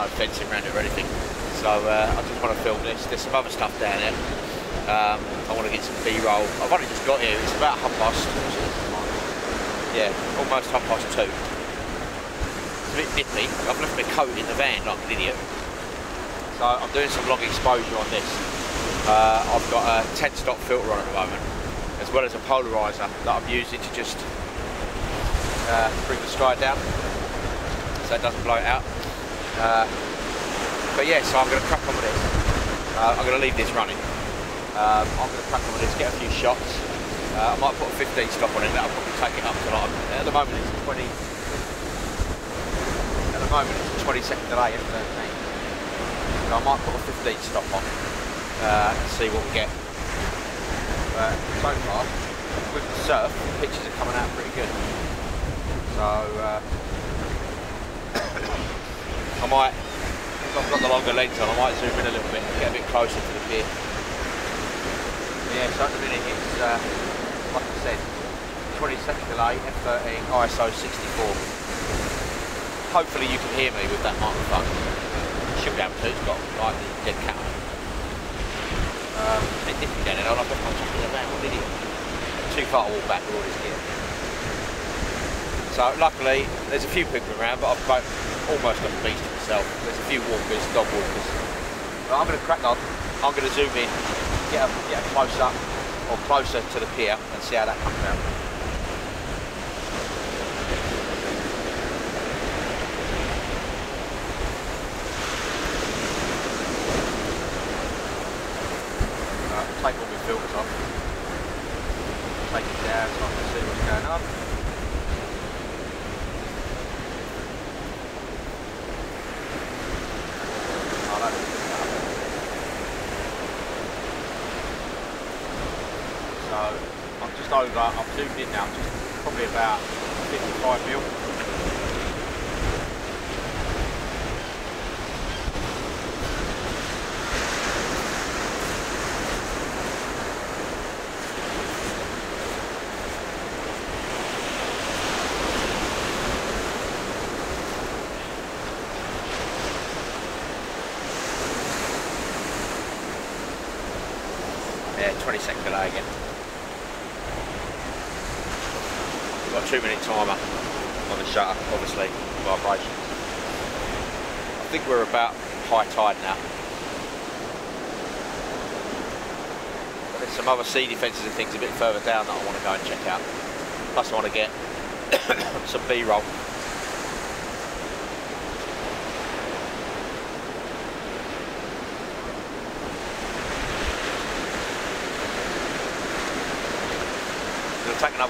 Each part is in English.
no fencing around it or anything. So uh, I just want to film this. There's some other stuff down there. Um, I want to get some B-roll. I've only just got here. It's about half past. Yeah, almost half past two. It's a bit nippy. I've left my coat in the van like an idiot. So I'm doing some long exposure on this. Uh, I've got a 10 stop filter on at the moment, as well as a polarizer that I'm using to just uh, bring the sky down so it doesn't blow it out. Uh, but yeah, so I'm going to crack on with this. Uh, I'm going to leave this running. Um, I'm going to crack on with this, get a few shots. Uh, I might put a 15 stop on it, that'll probably take it up to like, at the moment it's 20, at the moment it's 22nd delay, F13. So I might put a 15 stop on uh, and see what we get. But so far, with the surf, the pictures are coming out pretty good. So uh, I might, if I've got the longer lens on, I might zoom in a little bit and get a bit closer to the pier. Yeah, so at the minute it's, uh, like I said, 22nd delay, F13, ISO 64. Hopefully you can hear me with that microphone. Should be able to, it's got like the dead cat on it. Um, it I'll have to punch up in the van, what an idiot. Too far to walk back with all this gear. So luckily, there's a few people around, but I've almost got the beast to myself. There's a few walkers, dog walkers. But I'm going to crack on. I'm going to zoom in, get a, get a close up, or closer to the pier, and see how that comes out. Uh, take all my filters off. Take it down so I can see what's going on. Oh, that's good stuff. So I'm just over, I'm zoomed in now, just probably about 55 mil. Yeah, 20 second delay again. We've got a two minute timer on the shutter, obviously, vibration. I think we're about high tide now. But there's some other sea defences and things a bit further down that I want to go and check out. Plus I want to get some B-roll.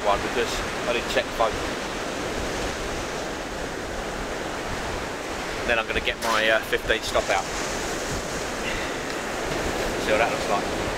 that one because I didn't check both. Then I'm going to get my uh, 15 stop out. See what that looks like.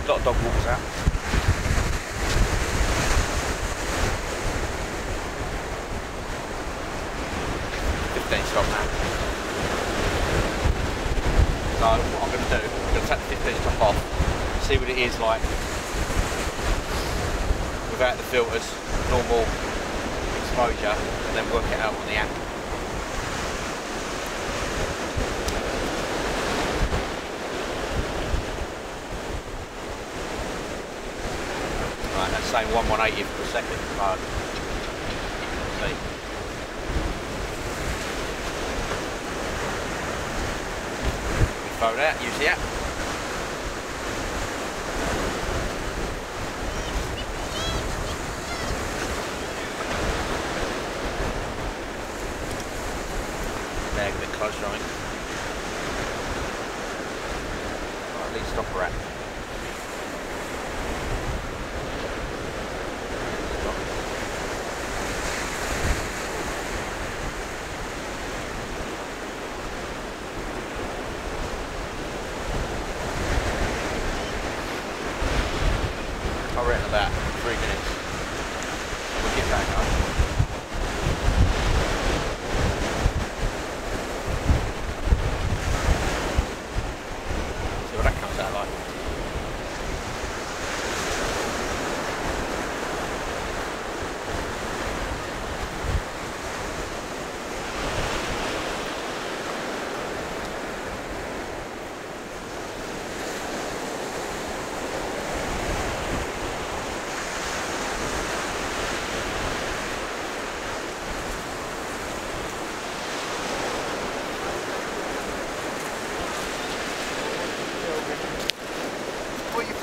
Said, a lot of dog walkers out. Fifteen stop now. So what I'm going to do, I'm going to take the 15 stop off, see what it is like without the filters, normal exposure, and then work it out on the app. Saying 1 180 per second. Um, but see. Phone out, use the app. three minutes.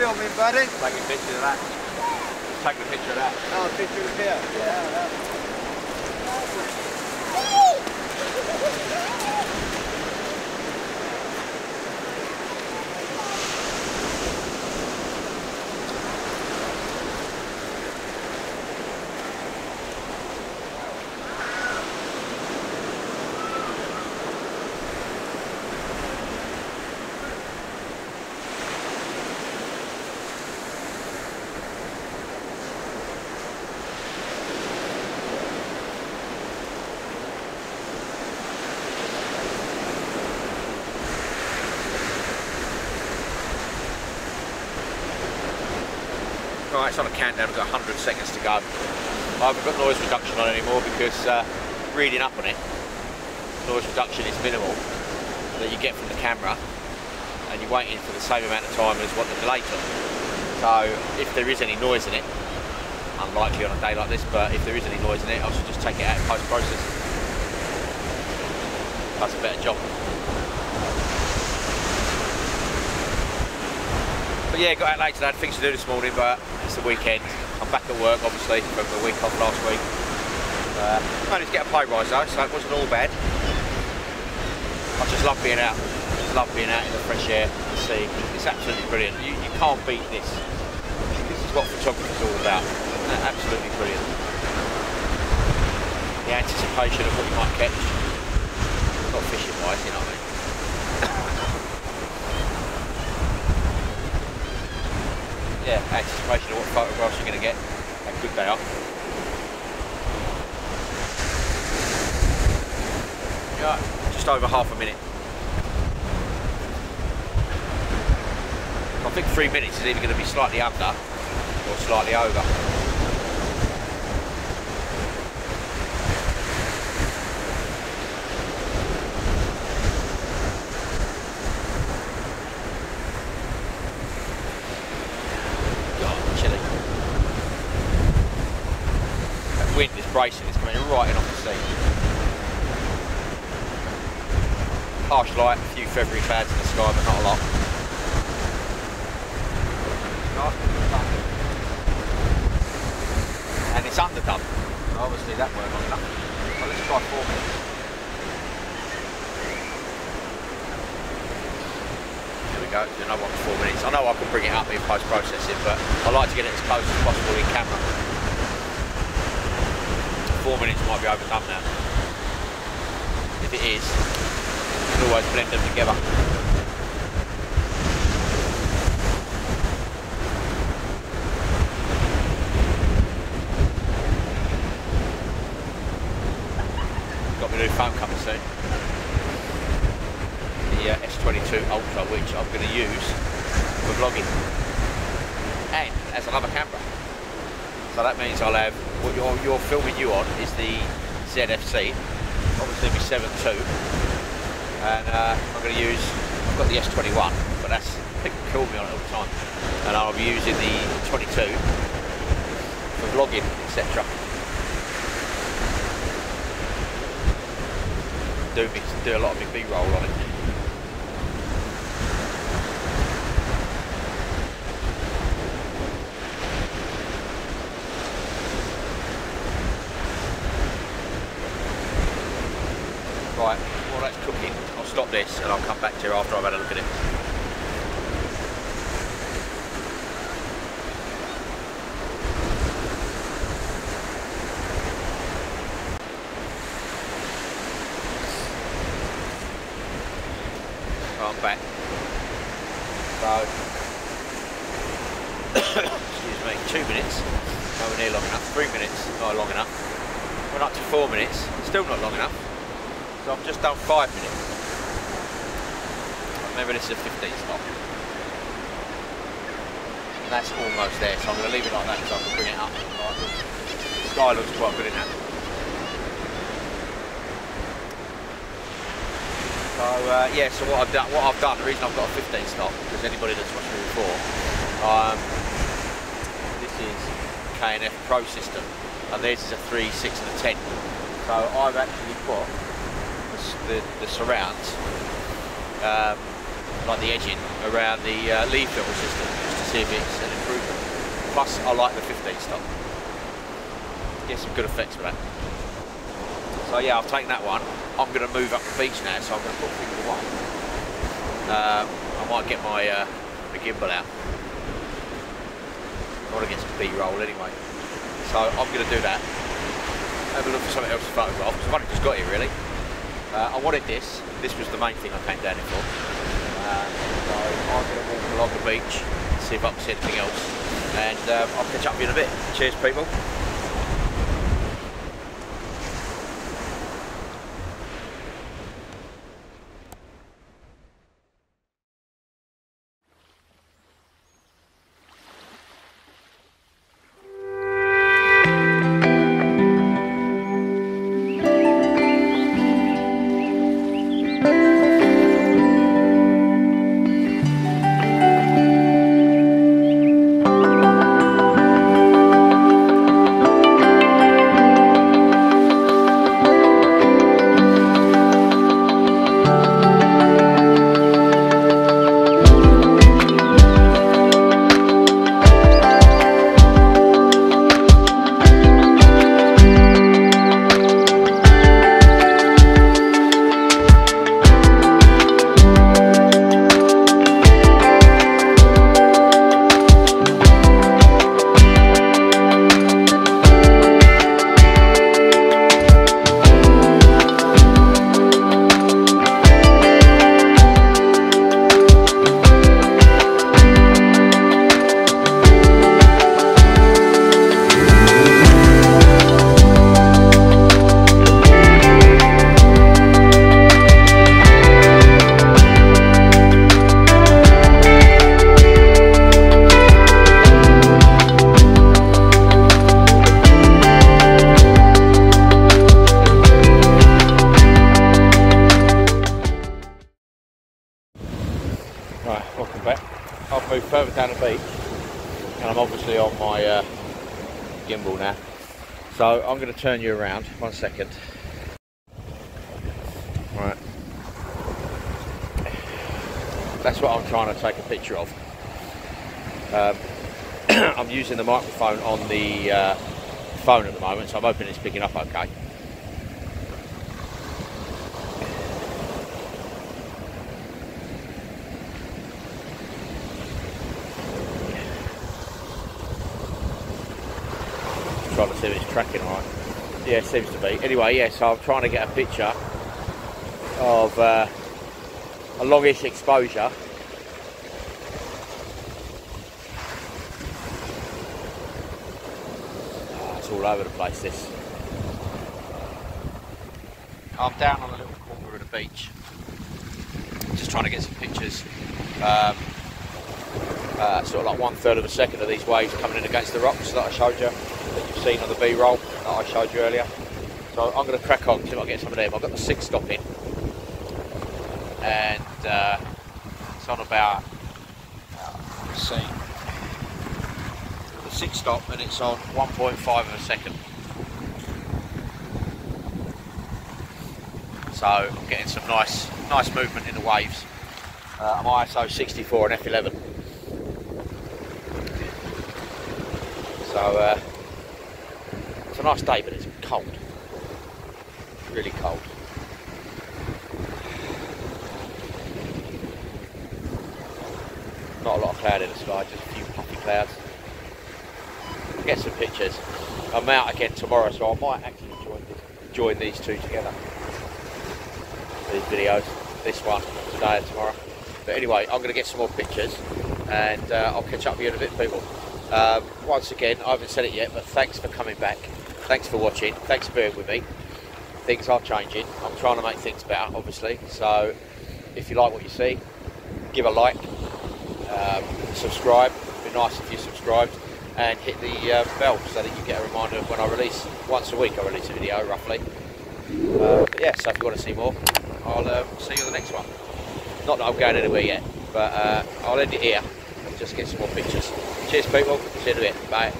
Filming, buddy? Take a picture of that. Take a picture of that. Oh, a picture of him. Yeah. it's on a countdown, we've got 100 seconds to go. I haven't got noise reduction on anymore because uh, reading up on it, noise reduction is minimal that you get from the camera and you're waiting for the same amount of time as what the delay took. So if there is any noise in it, unlikely on a day like this, but if there is any noise in it, I should just take it out post-process. That's a better job. But yeah, got out late today, had things to do this morning, but it's the weekend. I'm back at work, obviously, from the week off last week. Uh, managed to get a pay rise though, so it wasn't all bad. I just love being out. Just love being out in the fresh air, the sea. It's absolutely brilliant. You, you can't beat this. This is what photography is all about. Uh, absolutely brilliant. The anticipation of what you might catch. Not fishing wise, you know what I mean. Yeah, anticipation of what photographs you're going to get, how good they are. Yeah, just over half a minute. I think three minutes is either going to be slightly under or slightly over. That wind is coming right in off the sea. Harsh light, a few feathery clouds in the sky, but not a lot. And it's underdone. Obviously that long enough. Well, let's try four minutes. We go, do another one for four minutes. I know I can bring it up in post-processing, but I like to get it as close as possible in camera. Four minutes might be overdone now. If it is, you can always blend them together. got my new phone coming soon. The uh, S22 Ultra, which I'm going to use for vlogging. And as another camera. So that means I'll have, what you're, you're filming you on is the ZFC, obviously my 7.2. And uh, I'm going to use, I've got the S21, but that's, people kill me on it all the time. And I'll be using the 22 for vlogging, etc. do do a lot of my B-roll on it. Right, while that's cooking, I'll stop this and I'll come back to you after I've had a look at it. I'm back. So, excuse me, two minutes, nowhere near long enough. Three minutes, not long enough. Went up to four minutes, still not long enough. So I've just done five minutes. Maybe this is a 15 stop. And that's almost there, so I'm going to leave it like that so I can bring it up. The sky looks quite good in that. So uh, yeah, so what I've done, what I've done, the reason I've got a 15 stop, because anybody that's watched me before, um, this is KNF Pro system, and theirs is a 3, 6 and a 10. So I've actually put the, the, the surrounds, um, like the edging, around the uh, leaf filter system, just to see if it's an improvement. Plus, I like the 15 stop. Get some good effects with that. So yeah, I've taken that one. I'm going to move up the beach now, so I'm going to put things away. Um, I might get my uh, the gimbal out. I want to get some B-roll anyway. So I'm going to do that. Have a look for something else to photograph, because I've only just got here really. Uh, I wanted this. This was the main thing I came down here for. So I'm going to walk along the beach, see if I can see anything else. And um, I'll catch up with you in a bit. Cheers people. So I'm going to turn you around, one second. Right. That's what I'm trying to take a picture of. Um, I'm using the microphone on the uh, phone at the moment, so I'm hoping it's picking up okay. Trying to see if it's tracking right. Yeah, it seems to be. Anyway, yeah, so I'm trying to get a picture of uh, a longish exposure. Oh, it's all over the place, this. I'm down on a little corner of the beach. Just trying to get some pictures. Um, uh, sort of like one third of a second of these waves coming in against the rocks that I showed you that you've seen on the B-roll that I showed you earlier. So I'm going to crack on, see if I get some of them. I've got the six stop in, and uh, it's on about, uh, see, the six stop, and it's on 1.5 of a second. So I'm getting some nice, nice movement in the waves. Uh, I'm ISO 64 and F11. So uh, a nice day, but it's cold. Really cold. Not a lot of cloud in the sky, just a few puffy clouds. Get some pictures. I'm out again tomorrow, so I might actually join, this, join these two together. These videos, this one today and tomorrow. But anyway, I'm going to get some more pictures, and uh, I'll catch up with you in a bit, people. Um, once again, I haven't said it yet, but thanks for coming back. Thanks for watching. Thanks for being with me. Things are changing. I'm trying to make things better, obviously. So if you like what you see, give a like, um, subscribe. It'd be nice if you subscribed and hit the uh, bell so that you get a reminder of when I release. Once a week, I release a video, roughly. Uh, yeah, so if you want to see more, I'll uh, see you on the next one. Not that I'm going anywhere yet, but uh, I'll end it here and just get some more pictures. Cheers, people. See you in a bit. Bye.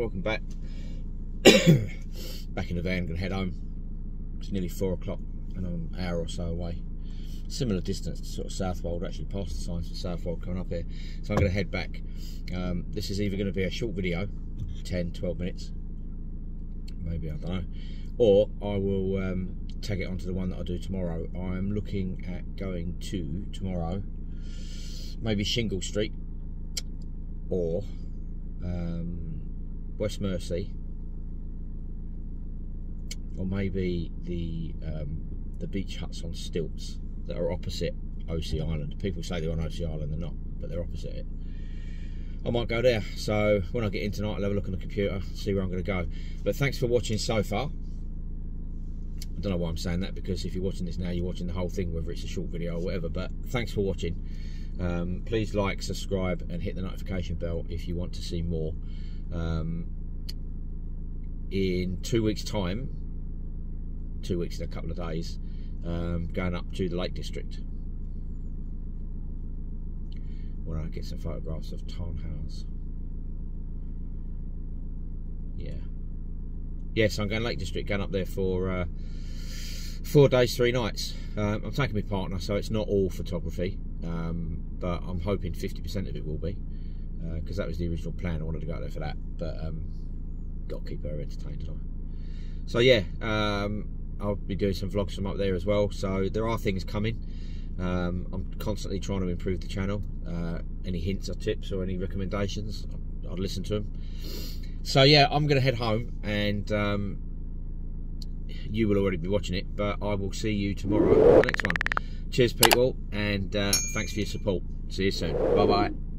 Welcome back. back in the van, gonna head home. It's nearly four o'clock and I'm an hour or so away. Similar distance to sort of Southwold, actually past the signs for Southwold coming up here. So I'm gonna head back. Um, this is either gonna be a short video, 10, 12 minutes, maybe, I don't know, or I will um, tag it onto the one that I do tomorrow. I'm looking at going to tomorrow, maybe Shingle Street or um, West Mersea, or maybe the um, the beach huts on stilts that are opposite Osea Island. People say they're on Osea Island, they're not, but they're opposite it. I might go there. So when I get in tonight, I'll have a look on the computer, see where I'm going to go. But thanks for watching so far. I don't know why I'm saying that because if you're watching this now, you're watching the whole thing, whether it's a short video or whatever. But thanks for watching. Um, please like, subscribe, and hit the notification bell if you want to see more. Um, in two weeks' time, two weeks in a couple of days, um, going up to the Lake District. When I get some photographs of Tarn Hows. Yeah. Yes, I'm going Lake District, going up there for uh, four days, three nights. Um, I'm taking my partner, so it's not all photography, um, but I'm hoping 50% of it will be, because that was the original plan. I wanted to go out there for that, but um, got to keep her entertained tonight. So yeah, um, I'll be doing some vlogs from up there as well. So there are things coming. Um, I'm constantly trying to improve the channel. Uh, any hints or tips or any recommendations, I'll listen to them. So yeah, I'm going to head home and um, you will already be watching it, but I will see you tomorrow on the next one. Cheers, people, and uh, thanks for your support. See you soon. Bye bye.